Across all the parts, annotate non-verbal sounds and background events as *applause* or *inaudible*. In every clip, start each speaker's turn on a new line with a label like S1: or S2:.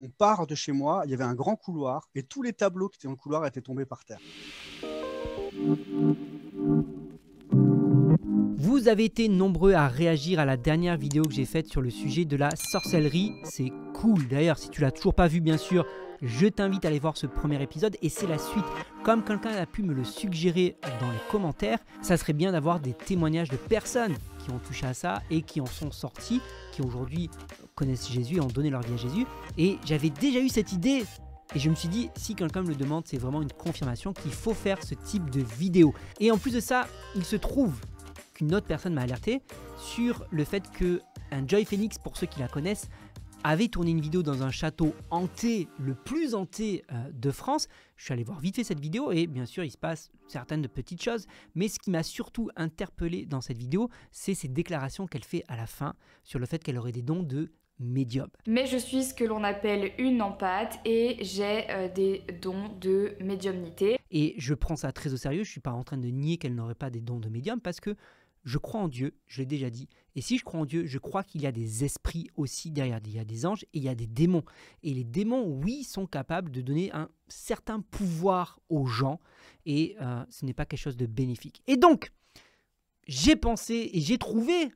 S1: On part de chez moi, il y avait un grand couloir et tous les tableaux qui étaient dans le couloir étaient tombés par terre.
S2: Vous avez été nombreux à réagir à la dernière vidéo que j'ai faite sur le sujet de la sorcellerie. C'est cool. D'ailleurs, si tu l'as toujours pas vu, bien sûr, je t'invite à aller voir ce premier épisode et c'est la suite. Comme quelqu'un a pu me le suggérer dans les commentaires, ça serait bien d'avoir des témoignages de personnes qui ont touché à ça et qui en sont sortis, qui aujourd'hui connaissent Jésus et ont donné leur vie à Jésus. Et j'avais déjà eu cette idée et je me suis dit, si quelqu'un me le demande, c'est vraiment une confirmation qu'il faut faire ce type de vidéo. Et en plus de ça, il se trouve qu'une autre personne m'a alerté sur le fait que un Joy Phoenix, pour ceux qui la connaissent, avait tourné une vidéo dans un château hanté, le plus hanté euh, de France. Je suis allé voir vite fait cette vidéo et bien sûr il se passe certaines de petites choses, mais ce qui m'a surtout interpellé dans cette vidéo, c'est ces déclarations qu'elle fait à la fin sur le fait qu'elle aurait des dons de médium.
S3: Mais je suis ce que l'on appelle une empathe et j'ai euh, des dons de médiumnité.
S2: Et je prends ça très au sérieux, je suis pas en train de nier qu'elle n'aurait pas des dons de médium parce que je crois en Dieu, je l'ai déjà dit. Et si je crois en Dieu, je crois qu'il y a des esprits aussi derrière. Il y a des anges et il y a des démons. Et les démons, oui, sont capables de donner un certain pouvoir aux gens. Et euh, ce n'est pas quelque chose de bénéfique. Et donc, j'ai pensé et j'ai trouvé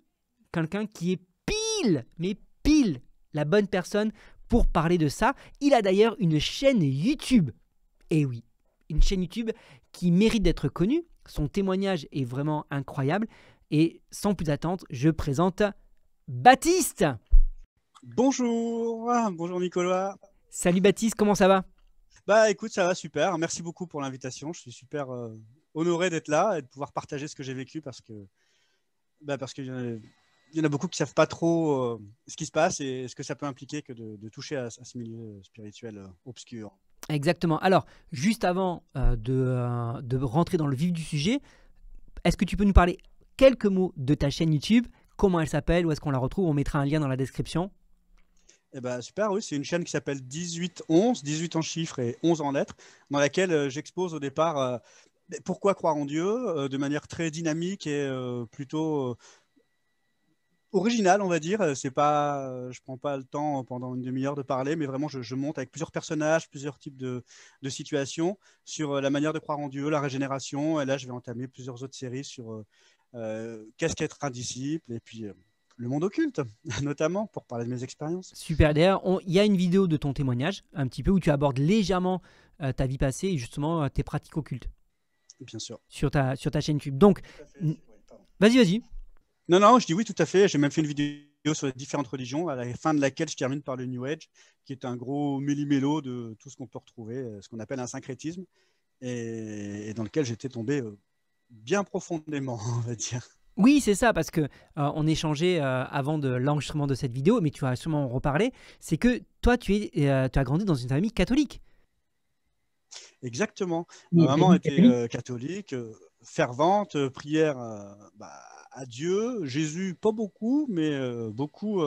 S2: quelqu'un qui est pile, mais pile, la bonne personne pour parler de ça. Il a d'ailleurs une chaîne YouTube. Et oui, une chaîne YouTube qui mérite d'être connue. Son témoignage est vraiment incroyable. Et sans plus attendre, je présente Baptiste.
S1: Bonjour, bonjour Nicolas.
S2: Salut Baptiste, comment ça va?
S1: Bah écoute, ça va super. Merci beaucoup pour l'invitation. Je suis super euh, honoré d'être là et de pouvoir partager ce que j'ai vécu parce que bah, parce qu'il y, en a beaucoup qui savent pas trop euh, ce qui se passe et ce que ça peut impliquer que de, toucher à, ce milieu spirituel euh, obscur.
S2: Exactement. Alors, juste avant de, de rentrer dans le vif du sujet, est-ce que tu peux nous parler quelques mots de ta chaîne YouTube, comment elle s'appelle, où est-ce qu'on la retrouve, on mettra un lien dans la description.
S1: Eh ben, super, oui, c'est une chaîne qui s'appelle 1811, 18 en chiffres et 11 en lettres, dans laquelle euh, j'expose au départ euh, pourquoi croire en Dieu euh, de manière très dynamique et plutôt original, on va dire. C'est pas, je prends pas le temps pendant une demi-heure de parler, mais vraiment, je, monte avec plusieurs personnages, plusieurs types de, situations sur la manière de croire en Dieu, la régénération. Et là, je vais entamer plusieurs autres séries sur qu'est-ce qu'être un disciple, et puis euh, le monde occulte, *laughs* notamment, pour parler de mes expériences.
S2: Super. D'ailleurs, il y a une vidéo de ton témoignage, un petit peu, où tu abordes légèrement euh, ta vie passée et justement tes pratiques occultes.
S1: Bien sûr.
S2: Sur ta, sur ta chaîne YouTube. Donc, vas-y, vas-y.
S1: Non, non, je dis oui, tout à fait. J'ai même fait une vidéo sur les différentes religions, à la fin de laquelle je termine par le New Age, qui est un gros méli-mélo de tout ce qu'on peut retrouver, ce qu'on appelle un syncrétisme, et, dans lequel j'étais tombé bien profondément, *laughs* on va dire.
S2: Oui, c'est ça, parce que euh, on échangeait euh, avant de l'enregistrement de cette vidéo, mais tu vas sûrement en reparler. C'est que toi, tu, es, euh, tu as grandi dans une famille catholique.
S1: Exactement. Ma maman était catholique, fervente, prière bah, à Dieu, Jésus, pas beaucoup, mais beaucoup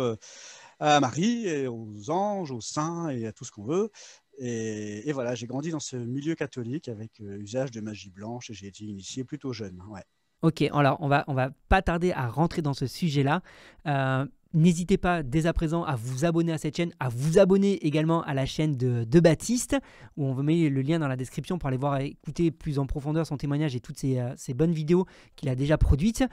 S1: à Marie, et aux anges, aux saints et à tout ce qu'on veut. Et, voilà, j'ai grandi dans ce milieu catholique avec euh, usage de magie blanche et j'ai été initié plutôt jeune. Ouais.
S2: Ok, alors on va, on va pas tarder à rentrer dans ce sujet-là. Euh, n'hésitez pas dès à présent à vous abonner à cette chaîne, à vous abonner également à la chaîne de, Baptiste, où on vous met le lien dans la description pour aller voir écouter plus en profondeur son témoignage et toutes ces, euh, ces bonnes vidéos qu'il a déjà produites.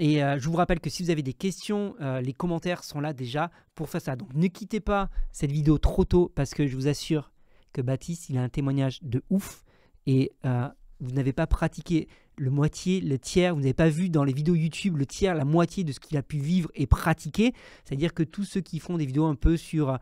S2: Et je vous rappelle que si vous avez des questions, les commentaires sont là déjà pour faire ça. Donc ne quittez pas cette vidéo trop tôt parce que je vous assure que Baptiste, il a un témoignage de ouf et euh, vous n'avez pas pratiqué le moitié, le tiers, vous n'avez pas vu dans les vidéos YouTube le tiers, la moitié de ce qu'il a pu vivre et pratiquer. C'est-à-dire que tous ceux qui font des vidéos un peu sur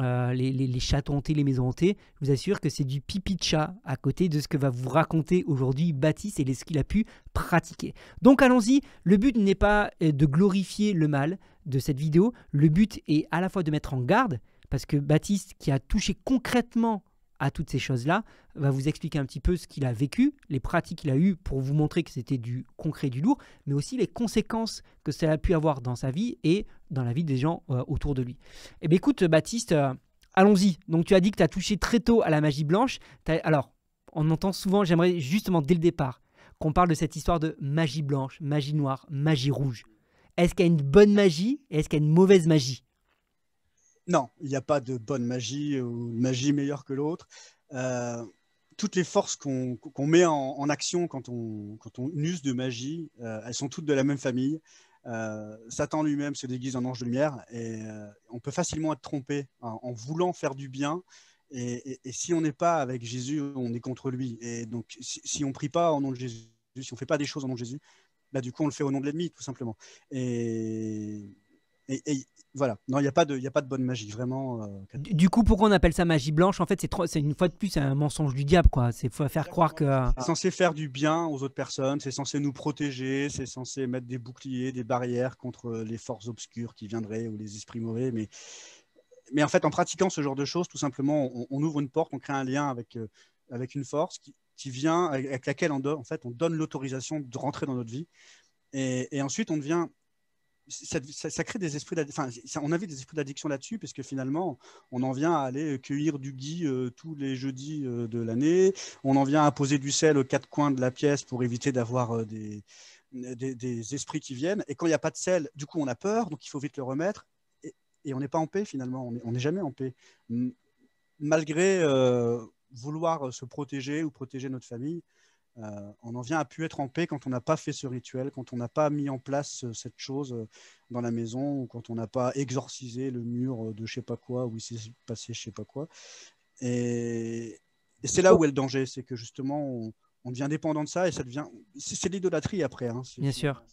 S2: euh, les, les, les, hantés, les maisons hantées, je vous assure que c'est du pipi de chat à côté de ce que va vous raconter aujourd'hui Baptiste et ce qu'il a pu pratiquer. Donc allons-y, le but n'est pas euh, de glorifier le mal de cette vidéo, le but est à la fois de mettre en garde, parce que Baptiste, qui a touché concrètement à toutes ces choses-là, va vous expliquer un petit peu ce qu'il a vécu, les pratiques qu'il a eues pour vous montrer que c'était du concret, du lourd, mais aussi les conséquences que ça a pu avoir dans sa vie et dans la vie des gens euh, autour de lui. Eh bien écoute Baptiste, euh, allons-y. Donc tu as dit que tu as touché très tôt à la magie blanche. Alors, on entend souvent, j'aimerais justement dès le départ, qu'on parle de cette histoire de magie blanche, magie noire, magie rouge. Est-ce qu'il y a une bonne magie et est-ce qu'il y a une mauvaise magie?
S1: Non, il n'y a pas de bonne magie ou de magie meilleure que l'autre. Euh, toutes les forces qu'on met en, action quand on, use de magie, euh, elles sont toutes de la même famille. Euh, Satan lui-même se déguise en ange de lumière et on peut facilement être trompé en, voulant faire du bien. Et, si on n'est pas avec Jésus, on est contre lui. Et donc, si, on ne prie pas au nom de Jésus, si on ne fait pas des choses au nom de Jésus, bah, du coup, on le fait au nom de l'ennemi, tout simplement. Et, voilà, non, il n'y a, pas de, a pas de bonne magie, vraiment.
S2: Euh, du, coup, pourquoi on appelle ça magie blanche? En fait, c'est une fois de plus un mensonge du diable, quoi. C'est faire croire que.
S1: C'est censé faire du bien aux autres personnes, c'est censé nous protéger, c'est censé mettre des boucliers, des barrières contre les forces obscures qui viendraient ou les esprits mauvais. Mais, mais en fait, en pratiquant ce genre de choses, tout simplement, on, ouvre une porte, on crée un lien avec, euh, avec une force qui, qui vient, avec, laquelle on, donne, en fait, on donne l'autorisation de rentrer dans notre vie. Et, et ensuite, on devient ça, crée des esprits enfin, on avait des esprits d'addiction là-dessus parce que finalement on en vient à aller cueillir du gui euh, tous les jeudis euh, de l'année. On en vient à poser du sel aux quatre coins de la pièce pour éviter d'avoir euh, des, esprits qui viennent. Et quand il n'y a pas de sel du coup on a peur donc il faut vite le remettre. Et, et on n'est pas en paix finalement. On n'est jamais en paix. Malgré vouloir se protéger ou protéger notre famille euh, on en vient à pu être en paix quand on n'a pas fait ce rituel, quand on n'a pas mis en place euh, cette chose euh, dans la maison, ou quand on n'a pas exorcisé le mur de je sais pas quoi, où il s'est passé je sais pas quoi. Et, c'est là où est le danger, c'est que justement on, devient dépendant de ça et ça devient. C'est l'idolâtrie après. Hein.
S2: Bien sûr.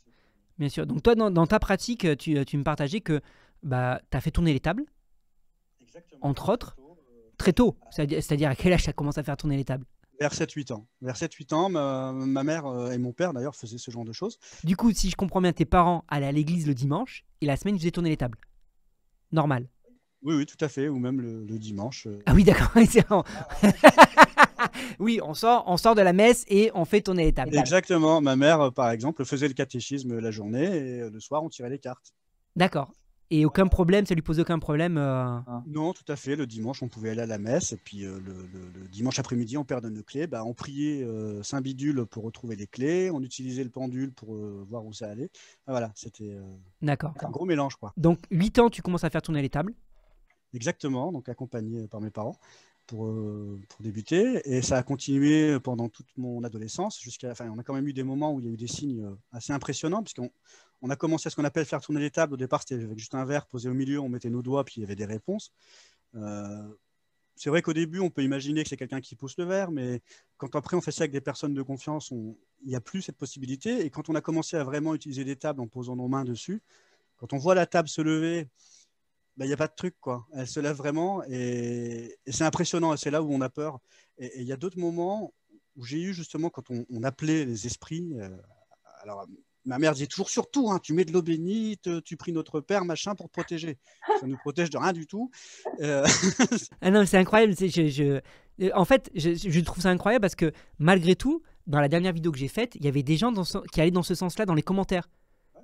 S2: Bien sûr. Donc toi, dans, ta pratique, tu, me partageais que bah, tu as fait tourner les tables, entre autres, très tôt. C'est-à-dire à quel âge tu commencé à faire tourner les tables?
S1: Vers 7-8 ans. Vers 7-8 ans, ma, mère euh, et mon père d'ailleurs faisaient ce genre de choses.
S2: Du coup, si je comprends bien, tes parents allaient à l'église le dimanche et la semaine, ils faisaient tourner les tables. Normal.
S1: Oui, oui, tout à fait, ou même le, dimanche. Euh.
S2: Ah oui, d'accord. *laughs* *laughs* oui, on sort, on sort de la messe et on fait tourner les tables.
S1: Exactement. Ma mère, euh, par exemple, faisait le catéchisme la journée et le soir, on tirait les cartes.
S2: D'accord. Et aucun problème, ça lui pose aucun problème euh,
S1: ah. Non, tout à fait. Le dimanche, on pouvait aller à la messe. Et puis euh, le, dimanche après-midi, on perdait nos clés. Bah, on priait euh, Saint-Bidule pour retrouver les clés. On utilisait le pendule pour voir où ça allait. Ah, voilà, c'était
S2: D'accord.
S1: un gros mélange. Quoi.
S2: Donc, 8 ans, tu commences à faire tourner les tables
S1: Exactement, donc accompagné par mes parents pour, pour débuter. Et ça a continué pendant toute mon adolescence. Jusqu'à, enfin, on a quand même eu des moments où il y a eu des signes assez impressionnants, puisqu'on on a commencé à ce qu'on appelle faire tourner les tables. Au départ, c'était avec juste un verre posé au milieu, on mettait nos doigts, puis il y avait des réponses. Euh, c'est vrai qu'au début, on peut imaginer que c'est quelqu'un qui pousse le verre, mais quand après on fait ça avec des personnes de confiance, il n'y a plus cette possibilité. Et quand on a commencé à vraiment utiliser des tables en posant nos mains dessus, quand on voit la table se lever, ben, il n'y a pas de truc, quoi. Elle se lève vraiment et, c'est impressionnant. Et c'est là où on a peur. Et il y a d'autres moments où j'ai eu justement quand on, appelait les esprits. Euh, alors, ma mère disait toujours surtout, hein, tu mets de l'eau bénite, tu pries notre Père, machin, pour te protéger. Ça nous protège de rien du tout.
S2: Euh, *laughs* ah non, c'est incroyable. Euh, En fait, je, trouve ça incroyable parce que malgré tout, dans la dernière vidéo que j'ai faite, il y avait des gens qui allaient dans ce sens-là dans les commentaires,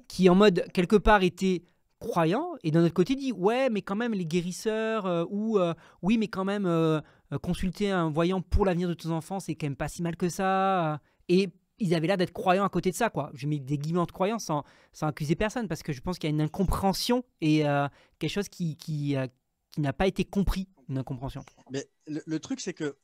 S2: qui en mode quelque part étaient croyants et d'un autre côté dit ouais mais quand même les guérisseurs euh, ou oui mais quand même consulter un voyant pour l'avenir de tes enfants c'est quand même pas si mal que ça et ils avaient l'air d'être croyants à côté de ça, quoi. Je mets des guillemets de croyance sans, sans, accuser personne, parce que je pense qu'il y a une incompréhension et euh, quelque chose qui, qui, euh, qui n'a pas été compris, une incompréhension.
S1: Mais le, truc, c'est que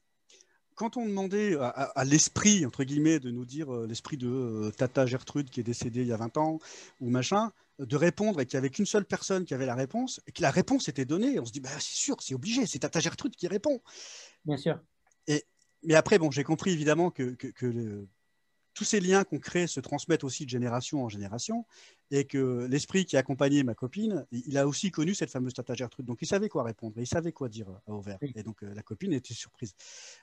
S1: quand on demandait à, l'esprit, entre guillemets, de nous dire euh, l'esprit de Tata Gertrude qui est décédée il y a 20 ans, ou machin, de répondre et qu'il n'y avait qu'une seule personne qui avait la réponse, et que la réponse était donnée, on se dit, bah, c'est sûr, c'est obligé, c'est Tata Gertrude qui répond.
S2: Bien sûr.
S1: Et, mais après, bon, j'ai compris évidemment que, que, que le, tous ces liens qu'on crée se transmettent aussi de génération en génération, et que l'esprit qui a accompagné ma copine, il a aussi connu cette fameuse Tata Gertrude, donc il savait quoi répondre, il savait quoi dire à Auvert, et donc euh, la copine était surprise.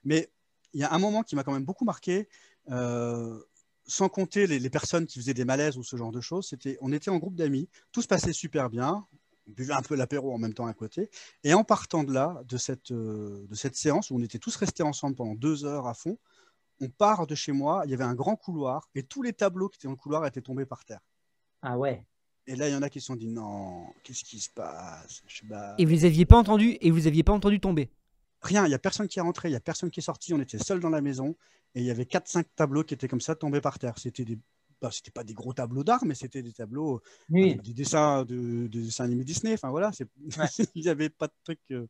S1: Mais il y a un moment qui m'a quand même beaucoup marqué, euh, sans compter les, personnes qui faisaient des malaises ou ce genre de choses, c'était, on était en groupe d'amis, tout se passait super bien, on buvait un peu l'apéro en même temps à côté, et en partant de là, de cette, euh, de cette séance où on était tous restés ensemble pendant deux heures à fond, on part de chez moi, il y avait un grand couloir et tous les tableaux qui étaient dans le couloir étaient tombés par terre.
S2: Ah ouais.
S1: Et là, il y en a qui se sont dit non, qu'est-ce qui se passe?
S2: Et vous les aviez pas entendu et vous aviez pas entendu tomber?
S1: Rien, il y a personne qui est rentré, il y a personne qui est sorti, on était seul dans la maison et il y avait 4 5 tableaux qui étaient comme ça tombés par terre. C'était des bah, c'était pas des gros tableaux d'art, mais c'était des tableaux, des dessins de, dessins animés Disney. Enfin voilà, *laughs* il n'y avait pas de truc. Euh,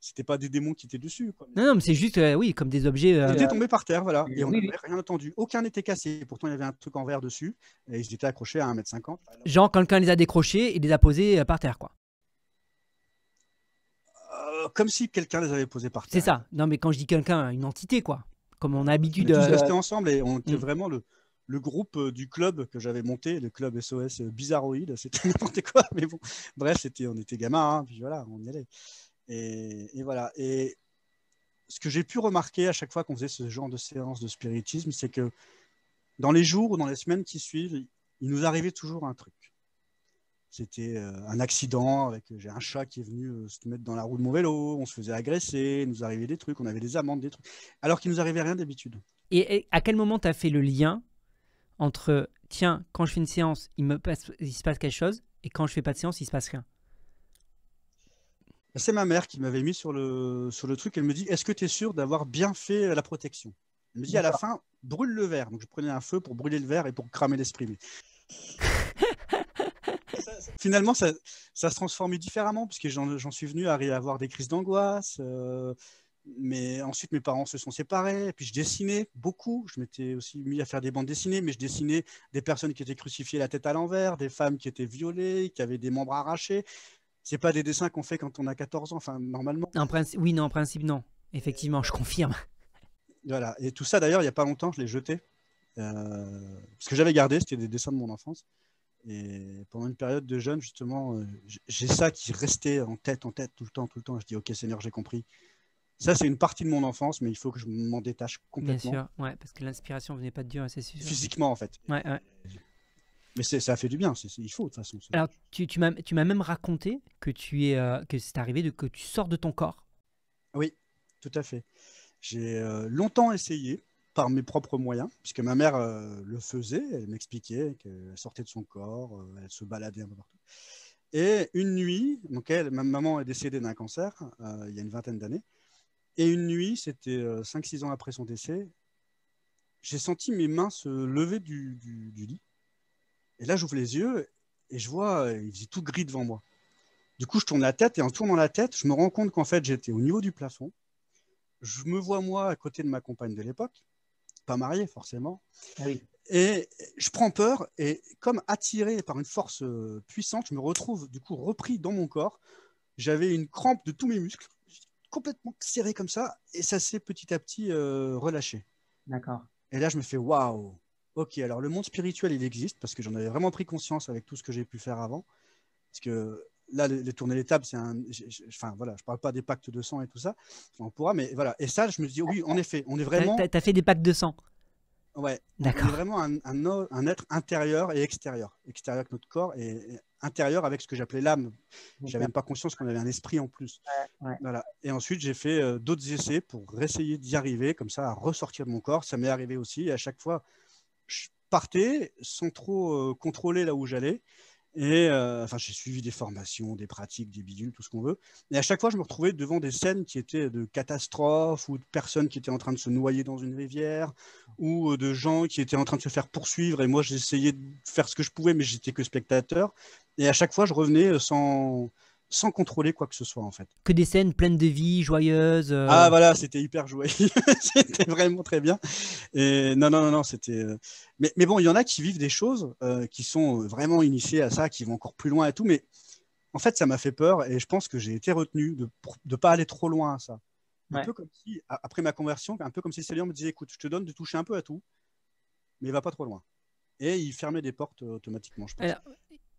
S1: c'était pas des démons qui étaient dessus.
S2: Non, non, mais c'est juste, euh, oui, comme des objets.
S1: Ils étaient tombés par terre, voilà, et on n'avait rien entendu. Aucun n'était cassé. Pourtant, il y avait un truc en verre dessus, et ils étaient accrochés à 1m50.
S2: Genre, quelqu'un les a décrochés et les a posés par terre, quoi.
S1: comme si quelqu'un les avait posés par terre.
S2: C'est ça. Non, mais quand je dis quelqu'un, une entité, quoi. Comme on a l'habitude.
S1: On tous ensemble et on était mm. vraiment le, le groupe euh, du club que j'avais monté, le club SOS euh, Bizarroïde, *laughs* c'était n'importe quoi, mais bon, bref, c'était, on était gamins, hein, puis voilà, on y allait. Et, voilà. Et ce que j'ai pu remarquer à chaque fois qu'on faisait ce genre de séance de spiritisme, c'est que dans les jours ou dans les semaines qui suivent, il nous arrivait toujours un truc. C'était euh, un accident avec j'ai un chat qui est venu se mettre dans la roue de mon vélo, on se faisait agresser, il nous arrivait des trucs, on avait des amendes, des trucs, alors qu'il nous arrivait rien d'habitude.
S2: Et à quel moment tu as fait le lien entre tiens, quand je fais une séance, il, me passe, il se passe quelque chose, et quand je fais pas de séance, il se passe rien
S1: C'est ma mère qui m'avait mis sur le, sur le truc. Elle me dit Est-ce que tu es sûr d'avoir bien fait la protection? Elle me dit à la fin Brûle le verre. Donc je prenais un feu pour brûler le verre et pour cramer l'esprit. *laughs* Finalement, ça, ça, se transformait différemment, puisque j'en suis venu à avoir des crises d'angoisse. Euh, mais ensuite, mes parents se sont séparés. Et puis, je dessinais beaucoup. Je m'étais aussi mis à faire des bandes dessinées, mais je dessinais des personnes qui étaient crucifiées la tête à l'envers, des femmes qui étaient violées, qui avaient des membres arrachés. C'est pas des dessins qu'on fait quand on a 14 ans, enfin, normalement.
S2: En principe, oui, non, en principe, non. Effectivement, je confirme.
S1: Voilà. Et tout ça, d'ailleurs, il n'y a pas longtemps, je l'ai jeté. Euh, parce que j'avais gardé, c'était des dessins de mon enfance. Et pendant une période de jeune, justement, euh, j'ai ça qui restait en tête, en tête, tout le temps, tout le temps. Je dis, OK, Seigneur, j'ai compris. Ça, c'est une partie de mon enfance, mais il faut que je m'en détache complètement.
S2: Bien sûr, ouais, parce que l'inspiration venait pas de Dieu, c'est sûr.
S1: Physiquement, en fait.
S2: Ouais, ouais.
S1: Mais ça fait du bien, il faut de toute façon.
S2: Alors, tu, tu m'as même raconté que, tu es, euh, que c'est arrivé de, que tu sors de ton corps.
S1: Oui, tout à fait. J'ai euh, longtemps essayé par mes propres moyens, puisque ma mère euh, le faisait, elle m'expliquait qu'elle sortait de son corps, elle se baladait un peu partout. Et une nuit, donc elle, ma maman est décédée d'un cancer il y a une vingtaine d'années, et une nuit, c'était 5-6 euh, ans après son décès, j'ai senti mes mains se lever du, lit. Et là, j'ouvre les yeux et je vois, euh, il faisait tout gris devant moi. Du coup, je tourne la tête et en tournant la tête, je me rends compte qu'en fait, j'étais au niveau du plafond. Je me vois moi à côté de ma compagne de l'époque, pas mariée forcément. Ah et je prends peur et comme attiré par une force euh, puissante, je me retrouve du coup repris dans mon corps. J'avais une crampe de tous mes muscles complètement serré comme ça et ça s'est petit à petit euh, relâché.
S2: D'accord.
S1: Et là, je me fais waouh. Ok, alors le monde spirituel, il existe parce que j'en avais vraiment pris conscience avec tout ce que j'ai pu faire avant. Parce que là, les, tourner les tables, c'est un. enfin, voilà, je parle pas des pactes de sang et tout ça. on pourra, mais voilà. Et ça, je me dis, oui, en effet, on est vraiment.
S2: Tu as, fait des pactes de sang
S1: Ouais. D'accord. On est vraiment un, un, être intérieur et extérieur. Extérieur avec notre corps et, intérieur avec ce que j'appelais l'âme. J'avais même pas conscience qu'on avait un esprit en plus. Voilà. Et ensuite, j'ai fait euh, d'autres essais pour essayer d'y arriver, comme ça, à ressortir de mon corps. Ça m'est arrivé aussi. Et à chaque fois, je partais sans trop euh, contrôler là où j'allais. Et euh, enfin, j'ai suivi des formations, des pratiques, des bidules, tout ce qu'on veut. Et à chaque fois, je me retrouvais devant des scènes qui étaient de catastrophes ou de personnes qui étaient en train de se noyer dans une rivière ou euh, de gens qui étaient en train de se faire poursuivre. Et moi, j'essayais de faire ce que je pouvais, mais j'étais que spectateur. Et à chaque fois, je revenais euh, sans, sans contrôler quoi que ce soit en fait.
S2: Que des scènes pleines de vie, joyeuses. Euh.
S1: Ah voilà, c'était hyper joyeux, *laughs* c'était vraiment très bien. Et non non non non, c'était. Euh, mais, mais, bon, il y en a qui vivent des choses euh, qui sont vraiment initiés à ça, qui vont encore plus loin et tout. Mais en fait, ça m'a fait peur et je pense que j'ai été retenu de ne pas aller trop loin à ça. Un peu comme si après ma conversion, un peu comme si Céline me disait, écoute, je te donne de toucher un peu à tout, mais va pas trop loin. Et il fermait des portes automatiquement, je pense.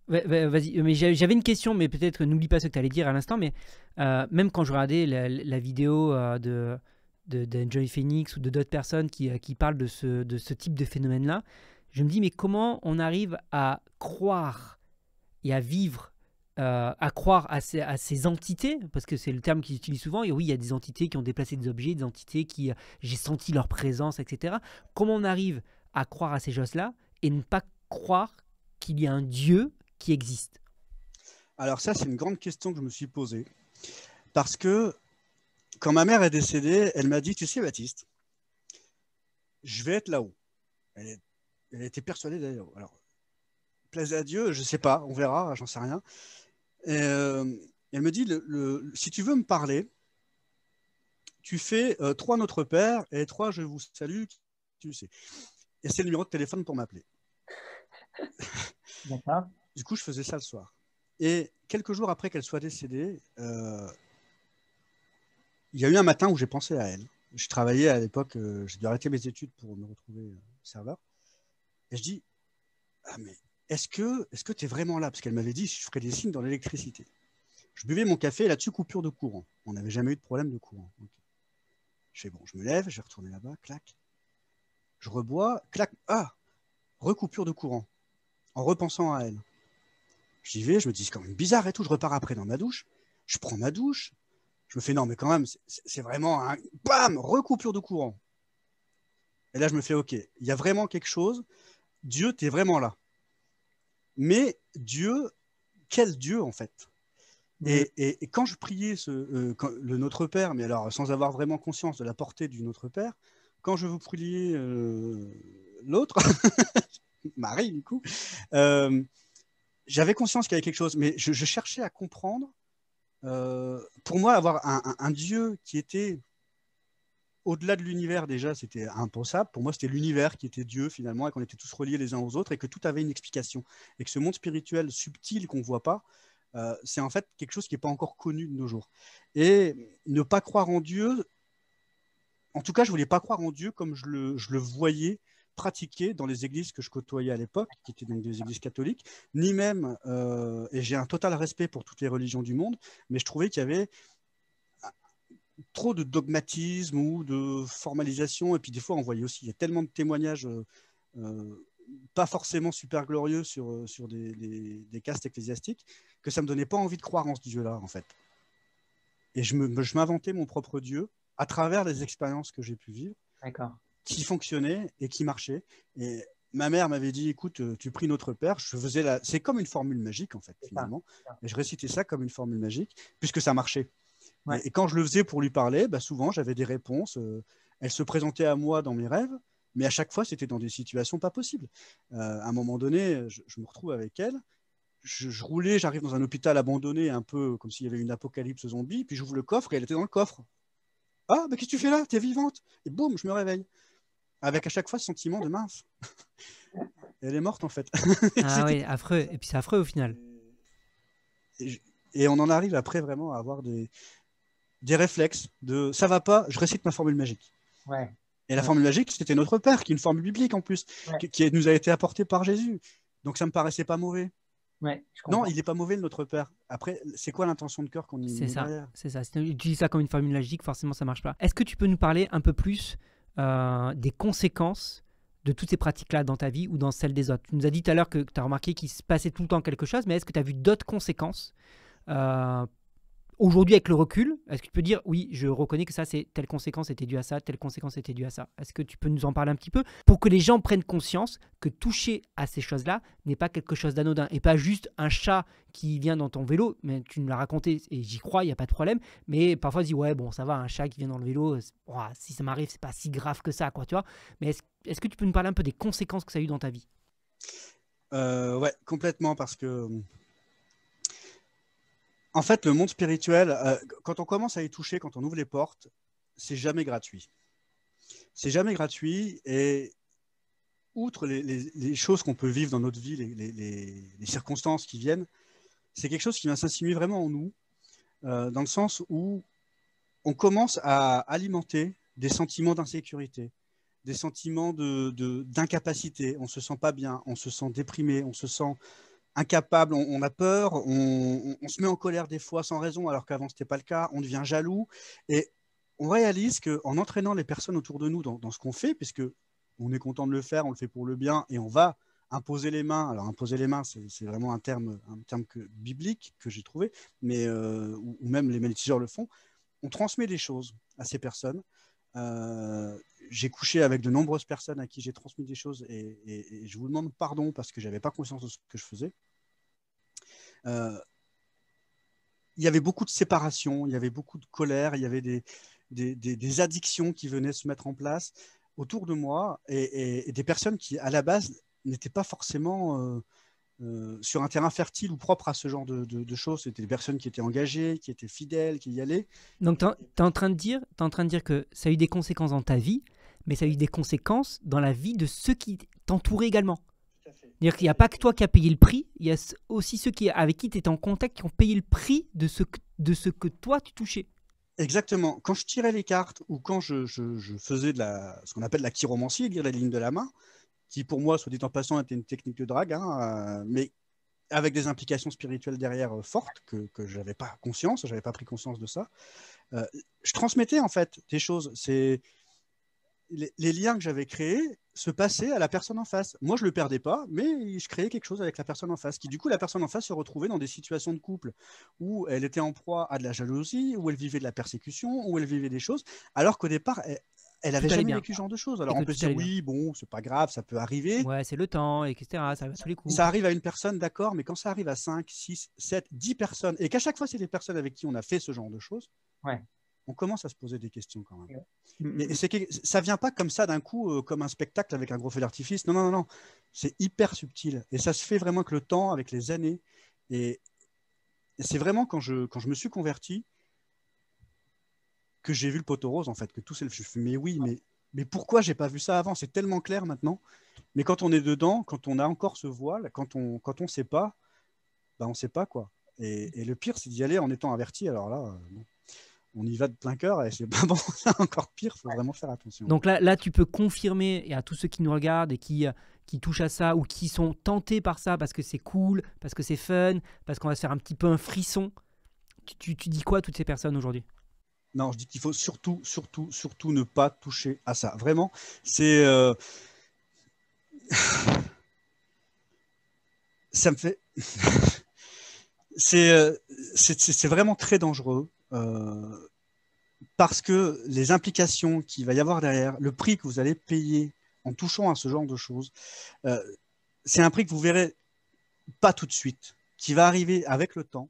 S2: Vas-y, mais j'avais une question, mais peut-être n'oublie pas ce que tu allais dire à l'instant, mais euh, même quand je regardais la, vidéo euh, de, de, Phoenix ou de d'autres personnes qui, euh, qui, parlent de ce, de ce type de phénomène-là, je me dis, mais comment on arrive à croire et à vivre, à croire à ces, à ces entités, parce que c'est le terme qu'ils utilisent souvent, et oui, il y a des entités qui ont déplacé des objets, des entités qui, j'ai senti leur présence, etc. Comment on arrive à croire à ces choses-là et ne pas croire qu'il y a un Dieu qui existe
S1: Alors ça, c'est une grande question que je me suis posée. Parce que quand ma mère est décédée, elle m'a dit, tu sais, Baptiste, je vais être là-haut. Elle est elle était persuadée d'ailleurs. Alors, plaise à Dieu, je sais pas, on verra, j'en sais rien. Et, euh, elle me dit, le, si tu veux me parler, tu fais euh, trois Notre Père et trois Je vous salue, tu sais. Et c'est le numéro de téléphone pour m'appeler.
S2: D'accord.
S1: Du coup, je faisais ça le soir. Et quelques jours après qu'elle soit décédée, euh, il y a eu un matin où j'ai pensé à elle. Je travaillais à l'époque, euh, j'ai dû arrêter mes études pour me retrouver euh, serveur. Et je dis, ah mais est-ce que que tu es vraiment là? Parce qu'elle m'avait dit, je ferais des signes dans l'électricité. Je buvais mon café là-dessus, coupure de courant. On n'avait jamais eu de problème de courant. Je fais, bon, je me lève, je vais retourner là-bas, clac. Je rebois, clac, ah, recoupure de courant. En repensant à elle. J'y vais, je me dis, c'est quand même bizarre et tout. Je repars après dans ma douche. Je prends ma douche. Je me fais, non, mais quand même, c'est vraiment un. Bam Recoupure de courant. Et là, je me fais, OK, il y a vraiment quelque chose. Dieu, tu es vraiment là. Mais Dieu, quel Dieu, en fait? Et, et, quand je priais ce, euh, le Notre Père, mais alors sans avoir vraiment conscience de la portée du Notre Père, quand je vous priais euh, l'autre, *laughs* Marie, du coup, euh, j'avais conscience qu'il y avait quelque chose, mais je, cherchais à comprendre. Euh, pour moi, avoir un, Dieu qui était au-delà de l'univers, déjà, c'était impensable. Pour moi, c'était l'univers qui était Dieu, finalement, et qu'on était tous reliés les uns aux autres, et que tout avait une explication. Et que ce monde spirituel subtil qu'on ne voit pas, euh, c'est en fait quelque chose qui n'est pas encore connu de nos jours. Et ne pas croire en Dieu, en tout cas, je ne voulais pas croire en Dieu comme je le, je le voyais pratiqué dans les églises que je côtoyais à l'époque, qui étaient donc des églises catholiques, ni même, euh, et j'ai un total respect pour toutes les religions du monde, mais je trouvais qu'il y avait trop de dogmatisme ou de formalisation, et puis des fois on voyait aussi, il y a tellement de témoignages euh, euh, pas forcément super glorieux sur, sur des, castes ecclésiastiques, que ça me donnait pas envie de croire en ce Dieu-là, en fait. Et je m'inventais mon propre Dieu à travers les expériences que j'ai pu vivre.
S2: D'accord
S1: qui fonctionnait et qui marchait. Et ma mère m'avait dit écoute, euh, tu pries notre Père. Je faisais la... C'est comme une formule magique, en fait, finalement. Et je récitais ça comme une formule magique, puisque ça marchait. Et, quand je le faisais pour lui parler, bah, souvent, j'avais des réponses. Euh, elle se présentait à moi dans mes rêves, mais à chaque fois, c'était dans des situations pas possibles. Euh, à un moment donné, je, me retrouve avec elle. Je, roulais, j'arrive dans un hôpital abandonné, un peu comme s'il y avait une apocalypse zombie, puis j'ouvre le coffre et elle était dans le coffre. Ah, mais qu'est-ce que tu fais là? T'es vivante Et boum, je me réveille avec à chaque fois ce sentiment de mince. *laughs* Elle est morte en fait.
S2: ah *laughs* oui, affreux. Et puis c'est affreux au final.
S1: Et, on en arrive après vraiment à avoir des, des réflexes de ça va pas, je récite ma formule magique.
S2: Ouais.
S1: Et la formule magique, c'était notre Père, qui est une formule biblique en plus, qui, nous a été apportée par Jésus. Donc ça me paraissait pas mauvais.
S2: Ouais,
S1: non, il n'est pas mauvais notre Père. Après, c'est quoi l'intention de cœur qu'on y
S2: C'est ça, c'est ça. Si tu utilises ça comme une formule magique, forcément ça marche pas. Est-ce que tu peux nous parler un peu plus euh, des conséquences de toutes ces pratiques-là dans ta vie ou dans celle des autres. Tu nous as dit tout à l'heure que tu as remarqué qu'il se passait tout le temps quelque chose, mais est-ce que tu as vu d'autres conséquences euh, Aujourd'hui, avec le recul, est-ce que tu peux dire, oui, je reconnais que ça, c'est telle conséquence était due à ça, telle conséquence était due à ça? Est-ce que tu peux nous en parler un petit peu pour que les gens prennent conscience que toucher à ces choses-là n'est pas quelque chose d'anodin et pas juste un chat qui vient dans ton vélo, mais tu nous l'as raconté et j'y crois, il n'y a pas de problème. Mais parfois, tu dis, ouais, bon, ça va, un chat qui vient dans le vélo, si ça m'arrive, c'est pas si grave que ça, quoi, tu vois? Mais est-ce que tu peux nous parler un peu des conséquences que ça a eu dans ta vie?
S1: Euh, Ouais, complètement, parce que en fait, le monde spirituel, euh, quand on commence à y toucher, quand on ouvre les portes, c'est jamais gratuit. C'est jamais gratuit et outre les, choses qu'on peut vivre dans notre vie, les, circonstances qui viennent, c'est quelque chose qui va s'insinuer vraiment en nous, euh, dans le sens où on commence à alimenter des sentiments d'insécurité, des sentiments d'incapacité. On se sent pas bien, on se sent déprimé, on se sent incapable, on, a peur, on, se met en colère des fois sans raison, alors qu'avant ce n'était pas le cas, on devient jaloux. Et on réalise qu'en entraînant les personnes autour de nous dans, ce qu'on fait, puisque on est content de le faire, on le fait pour le bien, et on va imposer les mains. Alors imposer les mains, c'est vraiment un terme, un terme que, biblique que j'ai trouvé, mais euh, ou, même les magnétiseurs le font. On transmet des choses à ces personnes. Euh, j'ai couché avec de nombreuses personnes à qui j'ai transmis des choses et, je vous demande pardon parce que j'avais pas conscience de ce que je faisais. Euh, il y avait beaucoup de séparation, il y avait beaucoup de colère, il y avait des, des, addictions qui venaient se mettre en place. autour de moi et, des personnes qui, à la base, n'étaient pas forcément sur un terrain fertile ou propre à ce genre de, choses. C'était des personnes qui étaient engagées, qui étaient fidèles, qui y allaient.
S2: Donc, tu es en train de dire que ça a eu des conséquences dans ta vie, mais ça a eu des conséquences dans la vie de ceux qui t'entouraient également. C'est-à-dire qu'il n'y a pas que toi qui as payé le prix, il y a aussi ceux qui, avec qui tu étais en contact qui ont payé le prix de ce, que, de ce que toi tu touchais.
S1: Exactement. Quand je tirais les cartes ou quand je, faisais de la, ce qu'on appelle la chiromancie, lire la ligne de la main, qui pour moi, soit dit en passant, était une technique de drague, hein, euh, mais avec des implications spirituelles derrière euh, fortes que, je n'avais pas conscience, je n'avais pas pris conscience de ça. Euh, je transmettais en fait des choses. C'est les, liens que j'avais créés se passaient à la personne en face. Moi, je le perdais pas, mais je créais quelque chose avec la personne en face, qui du coup, la personne en face se retrouvait dans des situations de couple où elle était en proie à de la jalousie, où elle vivait de la persécution, où elle vivait des choses, alors qu'au départ, elle, avait jamais vécu ce genre de choses. Alors on peut se dire oui, bon, c'est pas grave, ça peut arriver.
S2: Ouais, c'est le temps, etc. Ça va tous les coups.
S1: Ça arrive à une personne, d'accord, mais quand ça arrive à 5, 6, 7, 10 personnes, et qu'à chaque fois c'est des personnes avec qui on a fait ce genre de choses,
S2: ouais
S1: on commence à se poser des questions quand même. Mais c'est que, ça vient pas comme ça d'un coup, euh, comme un spectacle avec un gros feu d'artifice. Non, non, non, non. C'est hyper subtil. Et ça se fait vraiment avec le temps, avec les années. Et, c'est vraiment quand je, quand je me suis converti que j'ai vu le poteau rose, en fait, que tout c'est le. Je mais oui, mais, mais pourquoi j'ai pas vu ça avant? C'est tellement clair maintenant. Mais quand on est dedans, quand on a encore ce voile, quand on quand on sait pas, bah on sait pas quoi. Et, le pire, c'est d'y aller en étant averti. Alors là, euh, on y va de plein cœur et c'est pas bon, *laughs* encore pire, il faut vraiment faire attention.
S2: Donc là, là, tu peux confirmer et à tous ceux qui nous regardent et qui, euh, qui touchent à ça ou qui sont tentés par ça parce que c'est cool, parce que c'est fun, parce qu'on va se faire un petit peu un frisson, tu, dis quoi à toutes ces personnes aujourd'hui?
S1: Non, je dis qu'il faut surtout, surtout, surtout ne pas toucher à ça. Vraiment, c'est. Euh, *laughs* ça me fait. *laughs* Euh, c'est vraiment très dangereux euh, parce que les implications qu'il va y avoir derrière, le prix que vous allez payer en touchant à ce genre de choses, euh, c'est un prix que vous verrez pas tout de suite, qui va arriver avec le temps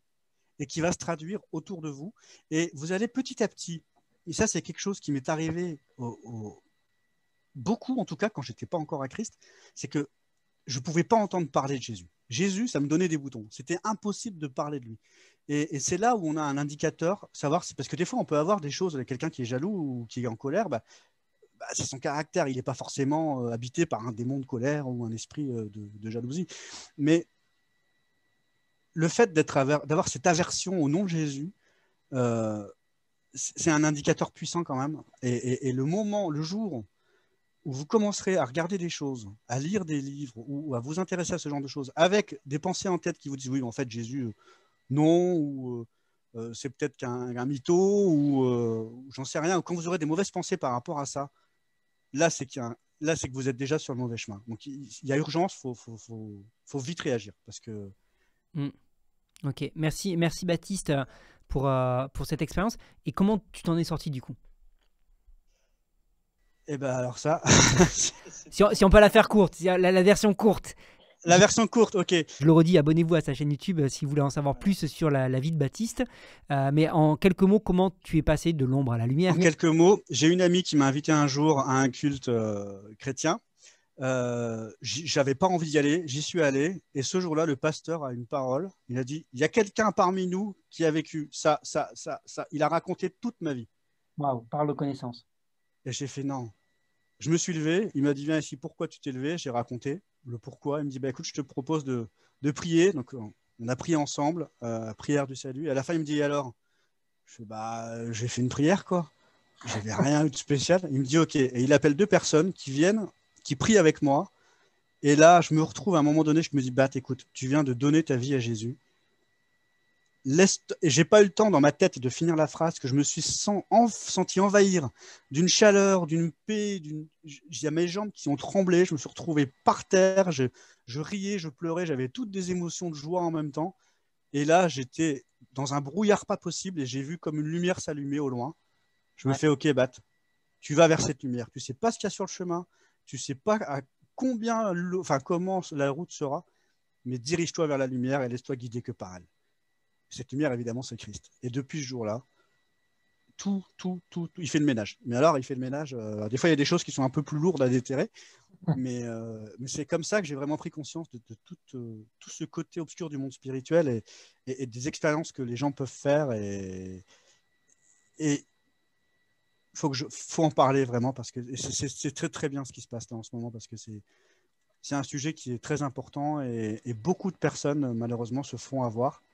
S1: et qui va se traduire autour de vous. Et vous allez petit à petit, et ça c'est quelque chose qui m'est arrivé beaucoup, en tout cas quand j'étais pas encore à Christ, c'est que je pouvais pas entendre parler de Jésus. Jésus, ça me donnait des boutons. C'était impossible de parler de lui. Et, c'est là où on a un indicateur, savoir, parce que des fois, on peut avoir des choses avec quelqu'un qui est jaloux ou qui est en colère, bah, bah, c'est son caractère. Il n'est pas forcément euh, habité par un démon de colère ou un esprit euh, de, jalousie. Mais le fait d'avoir cette aversion au nom de Jésus, euh, c'est un indicateur puissant quand même. Et, le moment, le jour où vous commencerez à regarder des choses, à lire des livres ou à vous intéresser à ce genre de choses, avec des pensées en tête qui vous disent oui, en fait, Jésus, non, ou euh, euh, c'est peut-être qu'un mytho, ou euh, j'en sais rien. Quand vous aurez des mauvaises pensées par rapport à ça, là, c'est là, c'est que vous êtes déjà sur le mauvais chemin. Donc, il y, a urgence, il faut, faut, vite réagir. Parce que...
S2: Hmm. Ok, merci, merci Baptiste pour, pour cette expérience. Et comment tu t'en es sorti du coup?
S1: Eh ben alors ça... *laughs*
S2: si, on, peut la faire courte, la version courte.
S1: La version courte, ok.
S2: Je le redis, abonnez-vous à sa chaîne YouTube euh, si vous voulez en savoir plus sur la, vie de Baptiste. Euh, mais en quelques mots, comment tu es passé de l'ombre à la lumière?
S1: En quelques mots, j'ai une amie qui m'a invité un jour à un culte euh, chrétien. J'avais pas envie d'y aller, j'y suis allé. Et ce jour-là, le pasteur a une parole. Il a dit il y a quelqu'un parmi nous qui a vécu ça, ça, ça, ça. Il a raconté toute ma vie.
S2: Waouh, parle de connaissance.
S1: Et j'ai fait non. Je me suis levé. Il m'a dit viens ici, pourquoi tu t'es levé? J'ai raconté le pourquoi. Il me dit bah, écoute, je te propose de, prier. Donc, on a prié ensemble, euh, prière du salut. Et à la fin, il me dit alors? Je fais bah, j'ai fait une prière, quoi. J'avais rien eu de spécial. Il me dit ok. Et il appelle deux personnes qui viennent, qui prient avec moi. Et là, je me retrouve à un moment donné, je me dis bah, écoute, tu viens de donner ta vie à Jésus j'ai pas eu le temps dans ma tête de finir la phrase que je me suis senti envahir d'une chaleur, d'une paix, d'une. J'ai mes jambes qui ont tremblé, je me suis retrouvé par terre, je, riais, je pleurais, j'avais toutes des émotions de joie en même temps. Et là, j'étais dans un brouillard pas possible et j'ai vu comme une lumière s'allumer au loin. Je me fais OK, Bat, tu vas vers cette lumière. Tu sais pas ce qu'il y a sur le chemin, tu sais pas à combien, enfin comment la route sera, mais dirige-toi vers la lumière et laisse-toi guider que par elle. Cette lumière, évidemment, c'est Christ. Et depuis ce jour-là, tout, tout, tout, Il fait le ménage. Mais alors, il fait le ménage. des fois, il y a des choses qui sont un peu plus lourdes à déterrer. *laughs* Mais, mais c'est comme ça que j'ai vraiment pris conscience de, tout, tout, ce côté obscur du monde spirituel et, et, des expériences que les gens peuvent faire. Et, et faut, que je, faut en parler vraiment parce que c'est très très bien ce qui se passe là en ce moment parce que c'est un sujet qui est très important et, beaucoup de personnes malheureusement se font avoir, euh,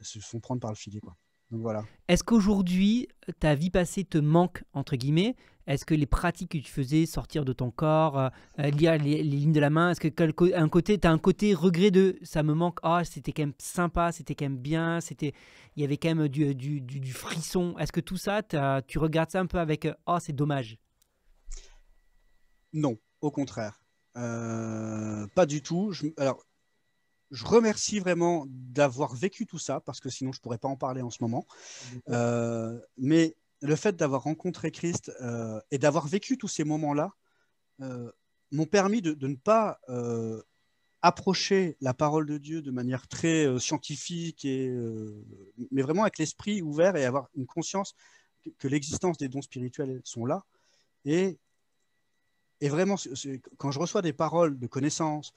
S1: se font prendre par le filet quoi. Donc voilà.
S2: Est-ce qu'aujourd'hui ta vie passée te manque entre guillemets? Est-ce que les pratiques que tu faisais, sortir de ton corps, euh, lire les, lignes de la main, est-ce que tu as un côté regret de ça me manque, ah c'était quand même sympa, c'était quand même bien, c'était il y avait quand même du, du, du, frisson. Est-ce que tout ça, tu regardes ça un peu avec oh c'est dommage
S1: Non, au contraire. Euh, pas du tout. Je, alors, je remercie vraiment d'avoir vécu tout ça parce que sinon je pourrais pas en parler en ce moment. Euh, mais le fait d'avoir rencontré Christ euh, et d'avoir vécu tous ces moments-là m'ont permis de, ne pas approcher la parole de Dieu de manière très scientifique et mais vraiment avec l'esprit ouvert et avoir une conscience que, que l'existence des dons spirituels sont là et et vraiment, quand je reçois des paroles de connaissance,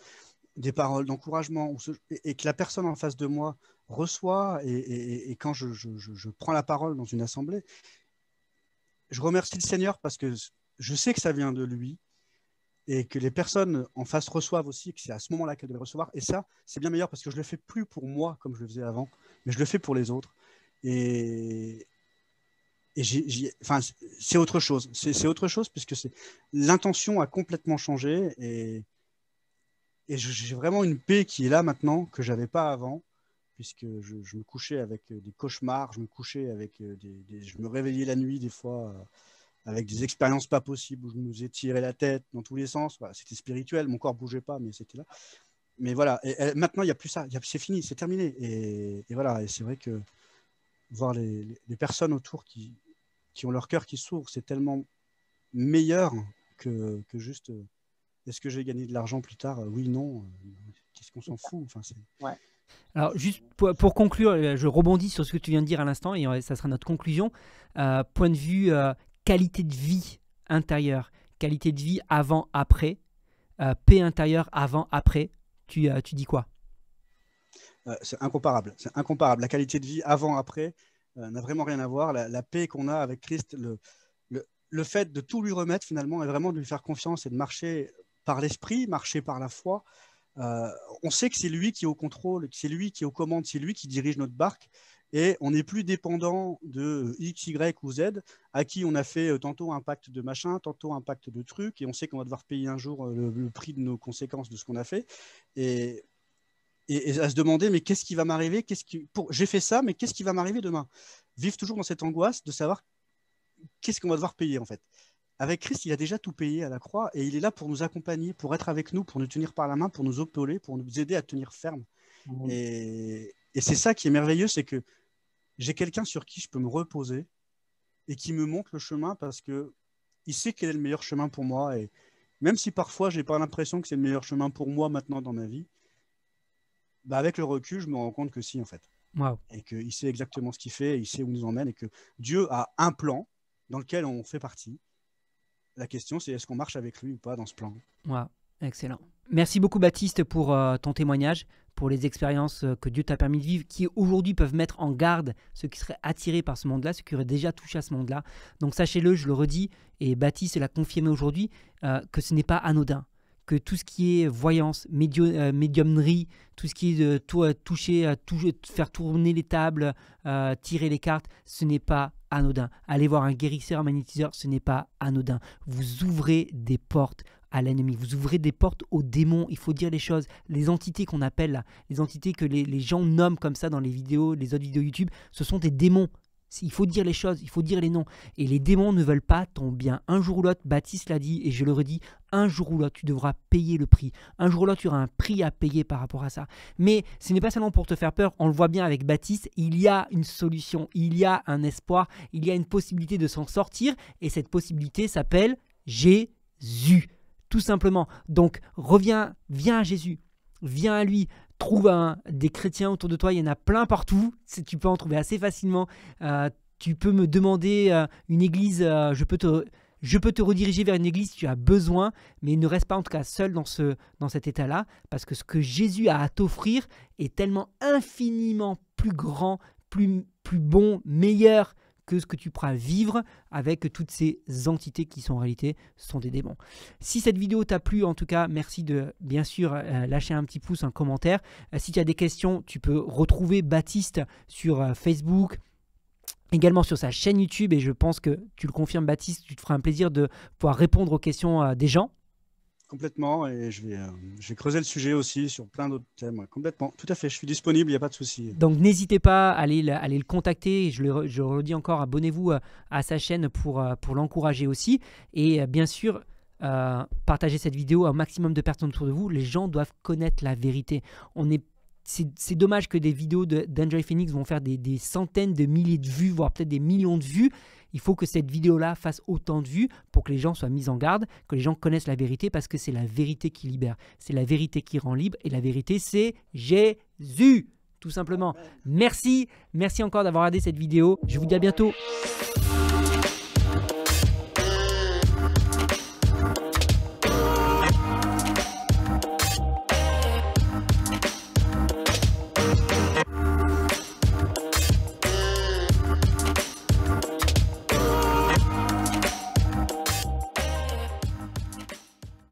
S1: des paroles d'encouragement, et que la personne en face de moi reçoit, et, quand je, prends la parole dans une assemblée, je remercie le Seigneur parce que je sais que ça vient de lui, et que les personnes en face reçoivent aussi, que c'est à ce moment-là qu'elles doivent recevoir. Et ça, c'est bien meilleur parce que je le fais plus pour moi comme je le faisais avant, mais je le fais pour les autres. Et, et enfin, c'est autre chose. C'est autre chose puisque l'intention a complètement changé et, et j'ai vraiment une paix qui est là maintenant que j'avais pas avant puisque je, me couchais avec euh, des cauchemars, je me couchais avec euh, des, je me réveillais la nuit des fois euh, avec des expériences pas possibles où je nous ai tiré la tête dans tous les sens. c'était spirituel, mon corps bougeait pas, mais c'était là. Mais voilà, maintenant il n'y a plus ça, c'est fini, c'est terminé. Et, voilà, et c'est vrai que voir les, personnes autour qui, qui ont leur cœur qui s'ouvre, c'est tellement meilleur que, que juste est-ce que j'ai gagné de l'argent plus tard? Oui, non. Euh, qu'est-ce qu'on s'en fout? Enfin,
S2: ouais. Alors, juste pour, conclure, euh, je rebondis sur ce que tu viens de dire à l'instant et ça sera notre conclusion. point de vue qualité de vie intérieure, qualité de vie avant-après, paix intérieure avant-après, tu, tu dis quoi?
S1: C'est incomparable. C'est incomparable. La qualité de vie avant-après, euh, n'a vraiment rien à voir. La, paix qu'on a avec Christ, le, le, fait de tout lui remettre finalement est vraiment de lui faire confiance et de marcher par l'esprit, marcher par la foi. Euh, on sait que c'est lui qui est au contrôle, c'est lui qui est aux commandes, c'est lui qui dirige notre barque. Et on n'est plus dépendant de X, Y ou Z, à qui on a fait euh, tantôt un pacte de machin, tantôt un pacte de trucs, et on sait qu'on va devoir payer un jour le, le prix de nos conséquences de ce qu'on a fait. Et à se demander mais qu'est-ce qui va m'arriver? Qu'est-ce j'ai fait ça mais qu'est-ce qui va m'arriver demain? Vivre toujours dans cette angoisse de savoir qu'est-ce qu'on va devoir payer en fait avec Christ il a déjà tout payé à la croix et il est là pour nous accompagner pour être avec nous pour nous tenir par la main pour nous épauler pour nous aider à tenir ferme mmh. et, et c'est ça qui est merveilleux c'est que j'ai quelqu'un sur qui je peux me reposer et qui me montre le chemin parce que il sait quel est le meilleur chemin pour moi et même si parfois j'ai pas l'impression que c'est le meilleur chemin pour moi maintenant dans ma vie bah avec le recul, je me rends compte que si, en fait. Et qu'il sait exactement ce qu'il fait, il sait où nous emmène, et que Dieu a un plan dans lequel on fait partie. La question, c'est est-ce qu'on marche avec lui ou pas dans ce plan?
S2: Excellent. Merci beaucoup, Baptiste, pour euh, ton témoignage, pour les expériences euh, que Dieu t'a permis de vivre, qui aujourd'hui peuvent mettre en garde ceux qui seraient attirés par ce monde-là, ceux qui auraient déjà touché à ce monde-là. Donc sachez-le, je le redis, et Baptiste l'a confirmé aujourd'hui, euh, que ce n'est pas anodin que tout ce qui est voyance, médiumnerie, tout ce qui est de euh, toucher, euh, faire tourner les tables, tirer les cartes, ce n'est pas anodin. Aller voir un guérisseur, un magnétiseur, ce n'est pas anodin. Vous ouvrez des portes à l'ennemi, vous ouvrez des portes aux démons, il faut dire les choses. Les entités qu'on appelle les entités que les, les gens nomment comme ça dans les vidéos, les autres vidéos YouTube, ce sont des démons. Il faut dire les choses, il faut dire les noms. Et les démons ne veulent pas ton bien. Un jour ou l'autre, Baptiste l'a dit et je le redis, un jour ou l'autre, tu devras payer le prix. Un jour ou l'autre, tu auras un prix à payer par rapport à ça. Mais ce n'est pas seulement pour te faire peur, on le voit bien avec Baptiste, il y a une solution, il y a un espoir, il y a une possibilité de s'en sortir et cette possibilité s'appelle Jésus. Tout simplement. Donc reviens, viens à Jésus, viens à lui, trouve des chrétiens autour de toi, il y en a plein partout, tu peux en trouver assez facilement. Euh, tu peux me demander euh, une église, euh, je peux te je peux te rediriger vers une église si tu as besoin, mais ne reste pas en tout cas seul dans, ce, dans cet état-là, parce que ce que Jésus a à t'offrir est tellement infiniment plus grand, plus, plus bon, meilleur que ce que tu pourras vivre avec toutes ces entités qui sont en réalité sont des démons. Si cette vidéo t'a plu, en tout cas, merci de bien sûr euh, lâcher un petit pouce, un commentaire. Euh, si tu as des questions, tu peux retrouver Baptiste sur euh, Facebook, également sur sa chaîne YouTube et je pense que tu le confirmes Baptiste, tu te feras un plaisir de pouvoir répondre aux questions des gens.
S1: Complètement, et je vais, euh, je vais creuser le sujet aussi sur plein d'autres thèmes. complètement, tout à fait, je suis disponible, il n'y a pas de souci.
S2: Donc n'hésitez pas à aller, le contacter, je le, redis encore, abonnez-vous à, euh, à, sa chaîne pour, euh, pour l'encourager aussi. Et bien sûr, partagez cette vidéo à un maximum de personnes autour de vous. Les gens doivent connaître la vérité. On est c'est dommage que des vidéos d'Enjoy Phoenix vont faire des, centaines de milliers de vues, voire peut-être des millions de vues, il faut que cette vidéo-là fasse autant de vues pour que les gens soient mis en garde, que les gens connaissent la vérité, parce que c'est la vérité qui libère, c'est la vérité qui rend libre, et la vérité, c'est Jésus, tout simplement. Merci, merci encore d'avoir regardé cette vidéo. Je vous dis à bientôt.